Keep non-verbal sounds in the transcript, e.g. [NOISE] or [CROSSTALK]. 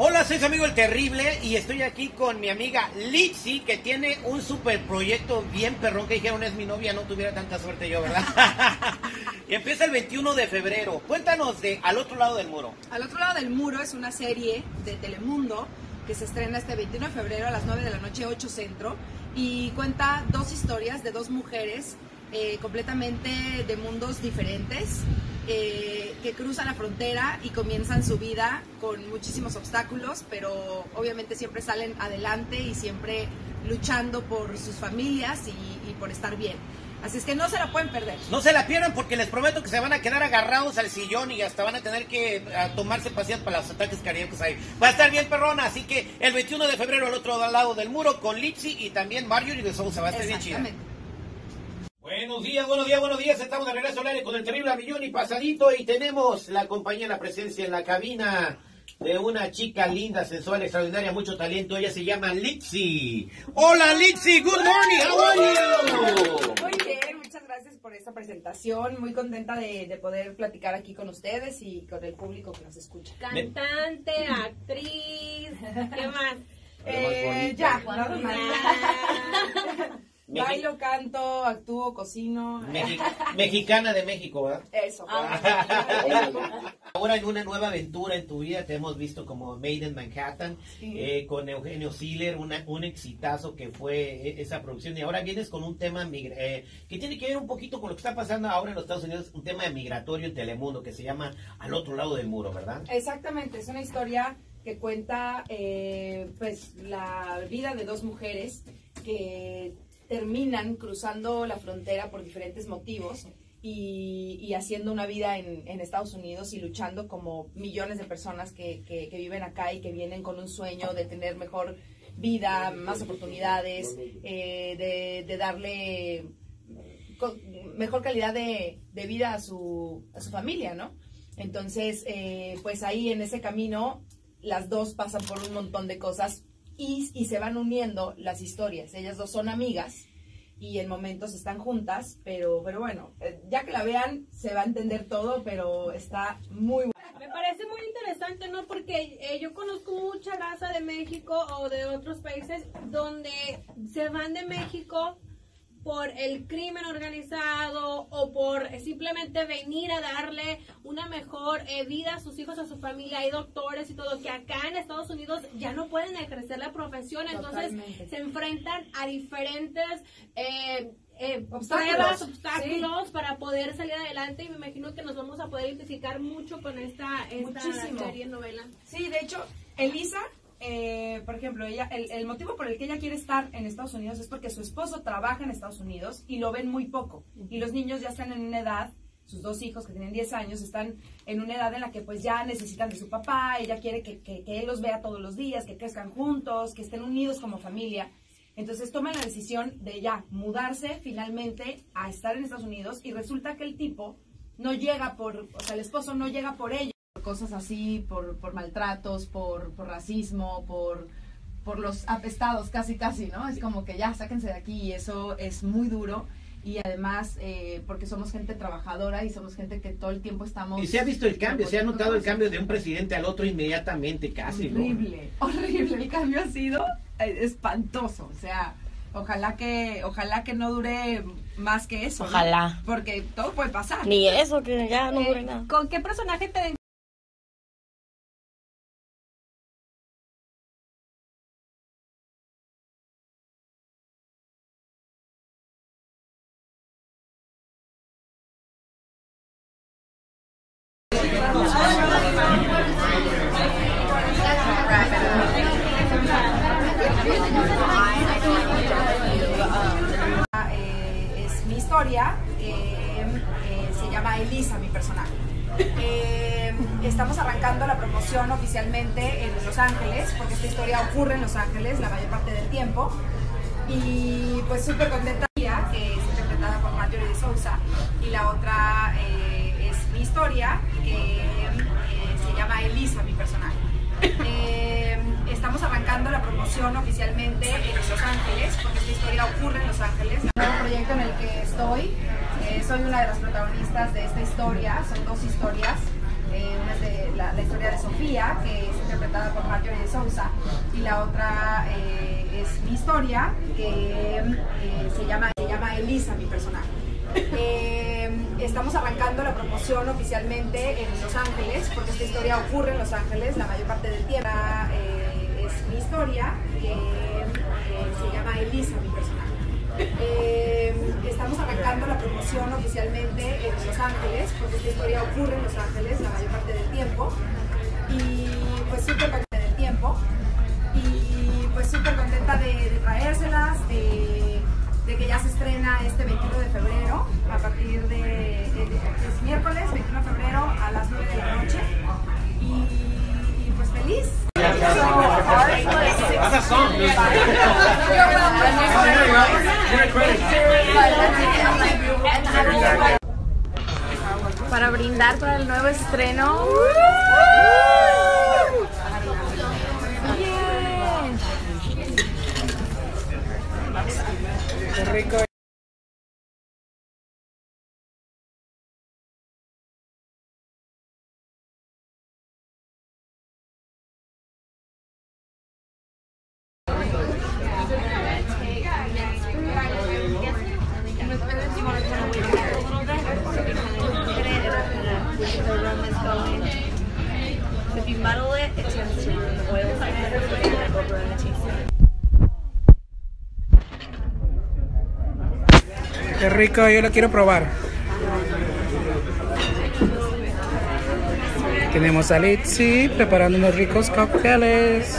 Hola, soy su amigo el Terrible y estoy aquí con mi amiga Litzy que tiene un super proyecto bien perrón que dijeron es mi novia, no tuviera tanta suerte yo, ¿verdad? [LAUGHS] y empieza el 21 de febrero. Cuéntanos de Al otro lado del muro. Al otro lado del muro es una serie de Telemundo que se estrena este 21 de febrero a las 9 de la noche 8 centro y cuenta dos historias de dos mujeres eh, completamente de mundos diferentes eh, que cruzan la frontera y comienzan su vida con muchísimos obstáculos, pero obviamente siempre salen adelante y siempre luchando por sus familias y, y por estar bien. Así es que no se la pueden perder. No se la pierdan porque les prometo que se van a quedar agarrados al sillón y hasta van a tener que a, tomarse paseos para los ataques cardíacos ahí. Va a estar bien perrona, así que el 21 de febrero al otro lado del muro con Lipsy y también Marjorie de Sousa. Va a estar bien chida. Buenos días, buenos días, buenos días. Estamos de regreso al aire con el terrible millón y pasadito y tenemos la compañía, la presencia en la cabina de una chica linda, sensual, extraordinaria, mucho talento. Ella se llama Lipsy. Hola Lipsy, good morning, how are you? Muy bien, muchas gracias por esta presentación. Muy contenta de, de poder platicar aquí con ustedes y con el público que nos escucha. Cantante, actriz, ¿qué más? Eh, ya, nada más. Mexi- Bailo, canto, actúo, cocino. Mexi- [LAUGHS] mexicana de México, ¿verdad? Eso. [LAUGHS] Ahora en una nueva aventura en tu vida te hemos visto como Made in Manhattan Sí. eh, con Eugenio Siller, una, un exitazo que fue eh, esa producción y ahora vienes con un tema eh, que tiene que ver un poquito con lo que está pasando ahora en los Estados Unidos, un tema migratorio en Telemundo que se llama Al otro lado del muro, ¿verdad? Exactamente, es una historia que cuenta eh, pues la vida de dos mujeres que terminan cruzando la frontera por diferentes motivos y, y haciendo una vida en, Estados Unidos y luchando como millones de personas que, que- viven acá y que vienen con un sueño de tener mejor vida, más oportunidades, eh, de, darle mejor calidad de, de vida a su, a su familia, ¿no? Entonces, eh, pues ahí en ese camino, las dos pasan por un montón de cosas y, se van uniendo las historias. Ellas dos son amigas y en momentos están juntas, pero, pero bueno, eh, ya que la vean, se va a entender todo, pero está muy buena. Me parece muy interesante, ¿no? Porque eh, yo conozco mucha raza de México o de otros países donde se van de México por el crimen organizado o por simplemente venir a darle una mejor eh, vida a sus hijos, a su familia. Hay doctores y todo que acá en Estados Unidos ya no pueden ejercer la profesión, entonces Totalmente. se enfrentan a diferentes eh, eh, Obstáculos, pruebas, obstáculos para poder salir adelante y me imagino que nos vamos a poder identificar mucho con esta, esta serie novela. Sí, de hecho, Elisa, eh, por ejemplo, ella, el, motivo por el que ella quiere estar en Estados Unidos es porque su esposo trabaja en Estados Unidos y lo ven muy poco. Y los niños ya están en una edad, sus dos hijos que tienen 10 años, están en una edad en la que pues ya necesitan de su papá, ella quiere que, que- que él los vea todos los días, que crezcan juntos, que estén unidos como familia. Entonces toman la decisión de ya mudarse finalmente a estar en Estados Unidos y resulta que el tipo no llega por, o sea, el esposo no llega por ella cosas así, por, por maltratos, por, por racismo, por, por los apestados, casi, casi, ¿no? Es como que ya, sáquense de aquí y eso es muy duro. Y además, eh, porque somos gente trabajadora y somos gente que todo el tiempo estamos... Y se ha visto el cambio, se ha notado el cambio de un presidente al otro inmediatamente casi, ¿no? Horrible, horrible. El cambio ha sido eh, espantoso. O sea, ojalá que, ojalá que no dure más que eso. ¿no? Ojalá. Porque todo puede pasar. Ni eso, que ya no Eh, dure nada. ¿Con qué personaje te historia, eh, eh, se llama Elisa, mi personaje. Eh, estamos arrancando la promoción oficialmente en Los Ángeles, porque esta historia ocurre en Los Ángeles la mayor parte del tiempo. Y pues súper contenta, que es interpretada por Marjorie de Sousa, y la otra eh, es mi historia, que eh, se llama Elisa, mi personaje. Promoción oficialmente en Los Ángeles, porque esta historia ocurre en Los Ángeles. El nuevo proyecto en el que estoy, eh, soy una de las protagonistas de esta historia, son dos historias. Eh, una es de la, la historia de Sofía, que se interpretada por Marjorie de Sousa, y la otra eh, es mi historia, que eh, se, llama, se llama Elisa, mi personaje. Eh, estamos arrancando la promoción oficialmente en Los Ángeles, porque esta historia ocurre en Los Ángeles la mayor parte del tiempo. Eh, es que eh, se llama Elisa, mi personaje. Eh, estamos arrancando la promoción oficialmente en Los Ángeles, porque esta historia ocurre en Los Ángeles la mayor parte del tiempo. Y pues súper contenta del tiempo. Y pues súper contenta de, traérselas, de, que ya se estrena este 21 de febrero, a partir de- de- es miércoles 21 de febrero a las 9 de la noche. Para brindar para el nuevo estreno. Qué rico, yo lo quiero probar. Tenemos a Litzy preparando unos ricos cócteles.